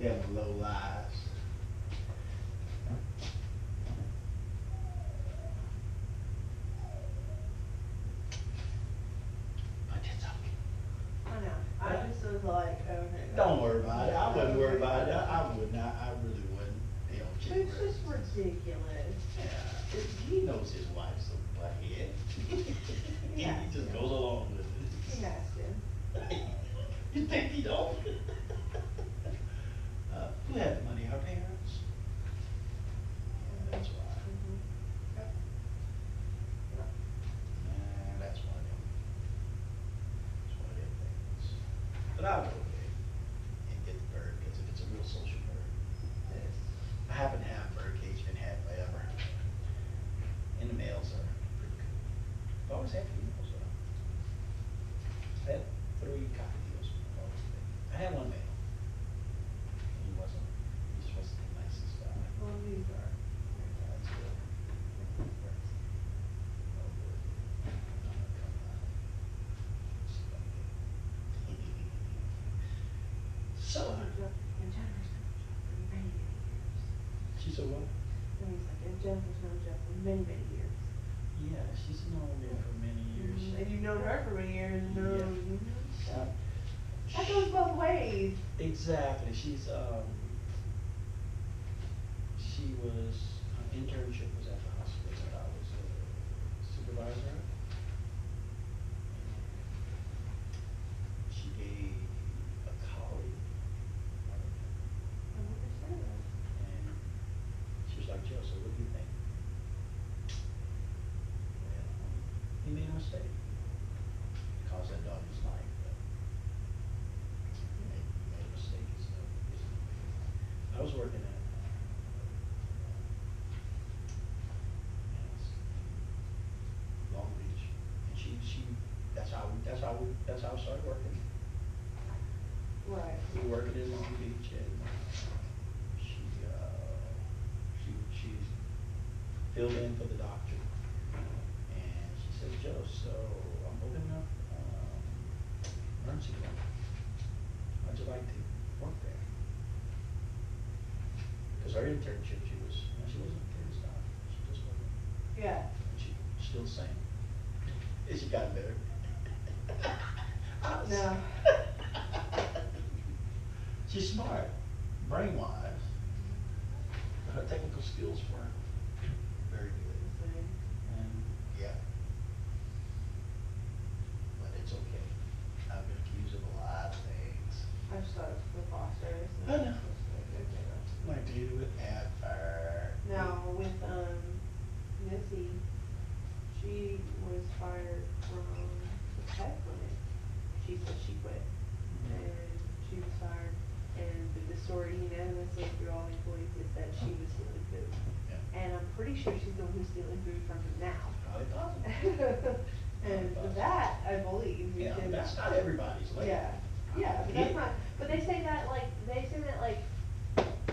Them low lies. But it's okay. I know, I just was like, oh, okay. Don't worry about it. I wouldn't worry about it. I would not, I really wouldn't. Know, chick It's just ridiculous. Yeah, he knows his wife's a butthead. He Yeah. he just goes along with it. He has to. You think he don't? Who had the money, our parents? Yeah, that's why. Mhm. Yep. Yep. Nah, that's one of them. That's one of them things. But I'll go ahead and get the bird, because if it's a real social bird, It is. I happen to have a bird cage, been had forever. And the males are pretty good. I've always had females, though. I had three cockatiels. always did. I had one male. He wasn't, he just wasn't the nicest guy. Well, these are. That's good. Oh, good. I'm not coming out. So, And Jennifer's known Jeff for many, many years. she said what? And he's like, and Jennifer's known Jeff for many, many years. Yeah, she's known me for many years. Mhm. And you've known her for many years, and known, Yeah. mhm. Uh, That goes both ways. Exactly, she's, um, she was, her internship was at the hospital that I was a supervisor at. And She gave a colleague, I understand that. and she was like, Joe, so what do you think? Well, he made a mistake. Cost that dog his life, but he made, made a mistake, he's no, big. I was working at, uh, Long Beach, and she, she, that's how, that's how, that's how I started working. Right. We were working in Long Beach and she, uh, she, she filled in for the doctor. And she said, Joe, so I'm opening up, um, emergency room. How'd you like to work there? Cause her internship, she was, no, she wasn't a doctor, she just wasn't, Yeah. and she, still the same. And she got better. I was- No. She's smart, brain-wise. but Her technical skills weren't very good. And, yeah. But it's okay. I've been accused of a lot of things. I just thought it was the fosters. I know. Like to do it at fire. Now, with, um, Missy, she was fired from the pet clinic. She said she quit, and she was fired, and the- the story unanimously through all employees is that she was stealing food. Yeah. And I'm pretty sure she's the one who's stealing food from him now. Probably possible. And that, I believe, Yeah, because. that's not everybody's like. Yeah, yeah, but that's not, but they say that like, they say that like,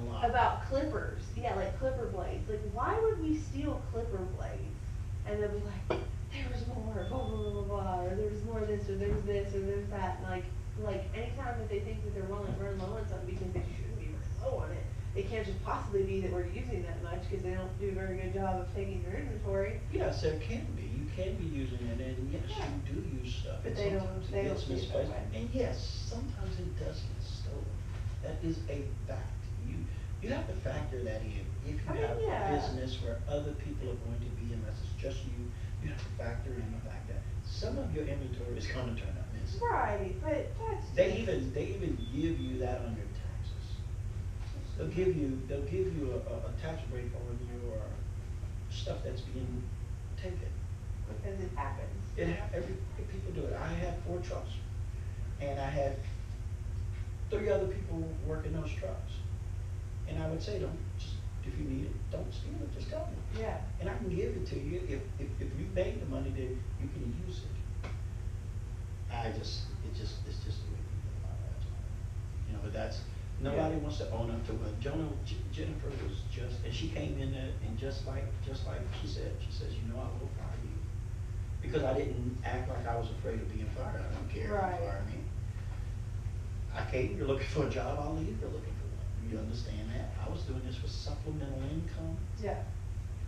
A lot. about clippers, yeah, like clipper blades, like why would we steal clipper blades? And they'll be like, there was more, blah, blah, blah, blah, blah, or there was more of this, or there was this, or there was that, and like, like anytime that they think that they're running, running low on something because they shouldn't be running low on it, it can't just possibly be that we're using that much, cause they don't do a very good job of taking your inventory. Yes, there can be, you can be using it, and yes, Yeah. you do use stuff. But and they don't- they don't gets see it misplaced. And yes, sometimes it does get stolen, that is a fact. You, you have to factor that in. If I you mean, have a business where other people are going to be, unless it's just you, you have to factor in the fact that some of your inventory is gonna turn up missing. Right, but that's. They even, they even give you that on your taxes. They'll give you, they'll give you a, a, tax break on your stuff that's being taken. Because it happens. It hap, every, people do it. I had four trucks, and I had three other people working those trucks. And I would say, don't, just, if you need it, don't steal it, just tell me. Yeah. And I can give it to you, if, if, if you paid the money, then you can use it. I just, it just, it's just the way people are. You know, but that's, nobody Yeah. wants to own up to it. Jonah, J- Jennifer was just, and she came in there, and just like, just like she said, she says, you know, I will fire you. Because I didn't act like I was afraid of being fired, I don't care if Right. you fire me. I came, you're looking for a job, I'll leave, you're looking for one. you understand that. I was doing this for supplemental income. Yeah.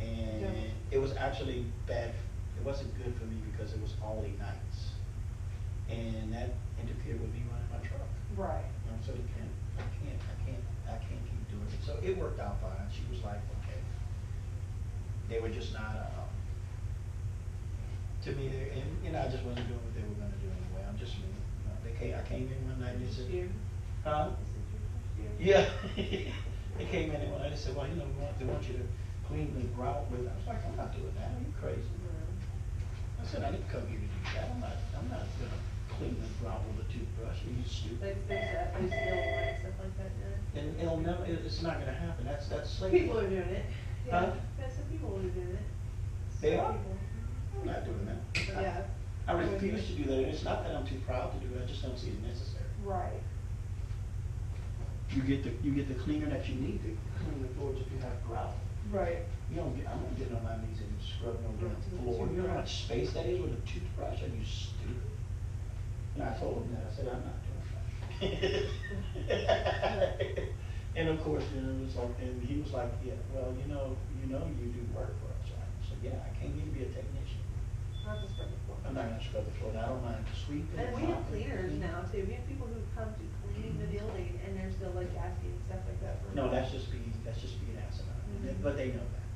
And Yeah. it was actually bad, it wasn't good for me because it was only nights. And that interfered with me running my truck. Right. You know, so you can't, I can't, I can't, I can't keep doing it. Worked out fine. She was like, okay. They were just not, um, to me, they, and, you know, I just wasn't doing what they were gonna do anyway. I'm just, me. you know, they came, I came in one night and they said, You? huh? Is it your first year? Yeah. They came in and one night, they said, well, you know, we want, they want you to clean the grout with, I was like, I'm not doing that. Are you crazy? I said, I didn't come here to do that. I'm not, I'm not gonna clean the grout with a toothbrush. Are you stupid? Like, there's that, there's still like stuff like that doing. And it'll never, it- it's not gonna happen, that's, that's slavery. People are doing it. Huh? Yeah, that's some people are doing it. They Some are? people. I'm not doing that. Yeah. I refuse to do that, and it's not that I'm too proud to do it, I just don't see it necessary. Right. You get the, you get the cleaner that you need to clean the floors if you have grout. Right. You don't get, I'm not getting on my knees and scrubbing over the floor, you know how much space that is with a toothbrush, are you stupid? And I told him that, I said, I'm not doing that. And of course, you know, it was like, and he was like, yeah, well, you know, you know you do work for us, right? I said, yeah, I came in to be a technician. Not just for the floor. I'm not gonna scrub the floor, I don't mind sweeping. And we have cleaners cleaning. now too, we have people who come to clean the building and they're still like asking stuff like that for. No, that's just being, that's just being asinine, Mhm. but they know that.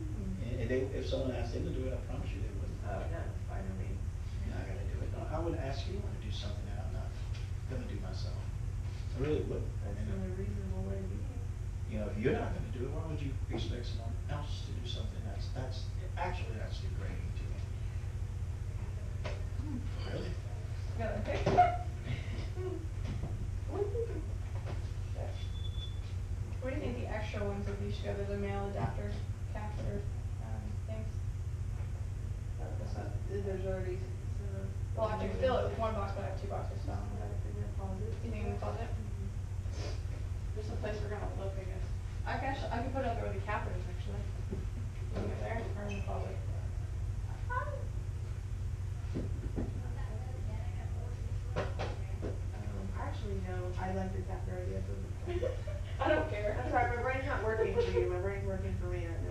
Mhm. And and they, if someone asked them to do it, I promise you they wouldn't. Oh, no, by no means. You're not gonna do it. No, I would ask anyone to do something that I'm not gonna do myself. I really wouldn't. That's And, uh, not reasonable way to be. You know, if you're not gonna do it, why would you expect someone else to do something that's, that's, actually, that's degrading to me. Really? Got a? What do you think the extra ones would be, should go to the male adapter caps or, um, things? Uh. There's already. Well, I have to fill it with one box, but I have two boxes, so. Have it in your closet. You think in the closet? There's a place we're gonna look, I guess. I guess, I could put it up there where the cap is, actually. It there, or in the closet. Um, actually, no, I like your cat idea. I don't care. I'm sorry, my brain's not working for you, my brain's working for me. I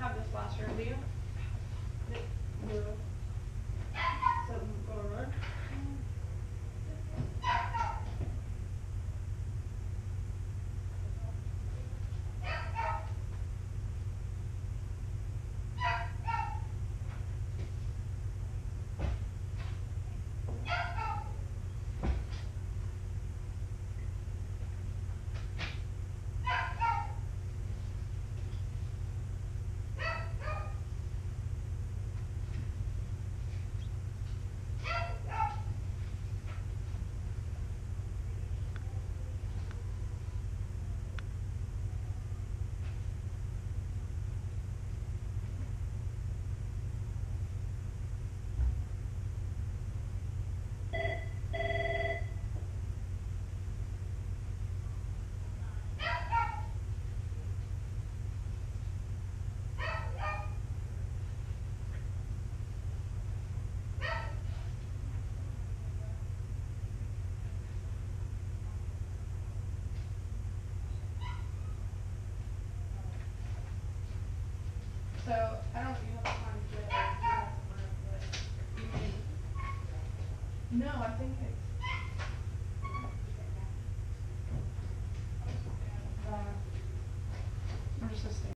have this last do you? So, I don't, you have time to get it, you have to learn, but you can. No, I think it's.